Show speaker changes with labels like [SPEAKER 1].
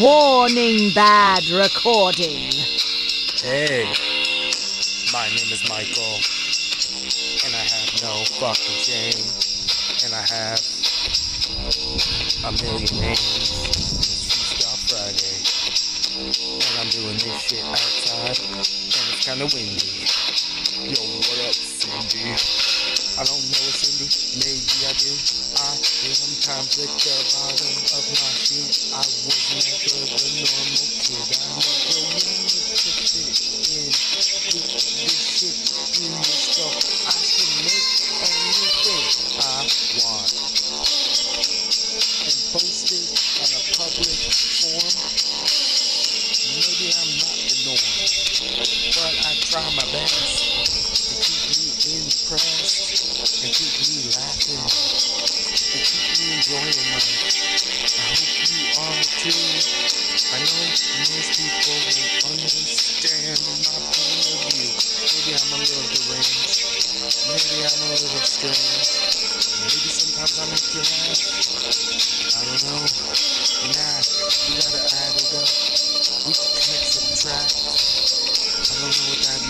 [SPEAKER 1] Warning bad recording.
[SPEAKER 2] Hey, my name is Michael, and I have no fucking shame, and I have a million names. It's Freestyle Friday, and I'm doing this shit outside, and it's kinda windy. Yo, what up, Cindy? I don't know it, Cindy. Maybe I do. I sometimes lick the bottom of my shoe. I was never the normal kid. I never wanted to fit in with this shit in the store. I can make anything I want and post it on a public forum. Maybe I'm not the norm, but I try my best to keep me impressed and keep me laughing and keep me enjoying life these people won't understand my point of view. Maybe I'm a little deranged. Maybe I'm a little strange. Maybe sometimes I make you laugh. I don't know. Nah, you gotta add it up. We can't subtract. I don't know what that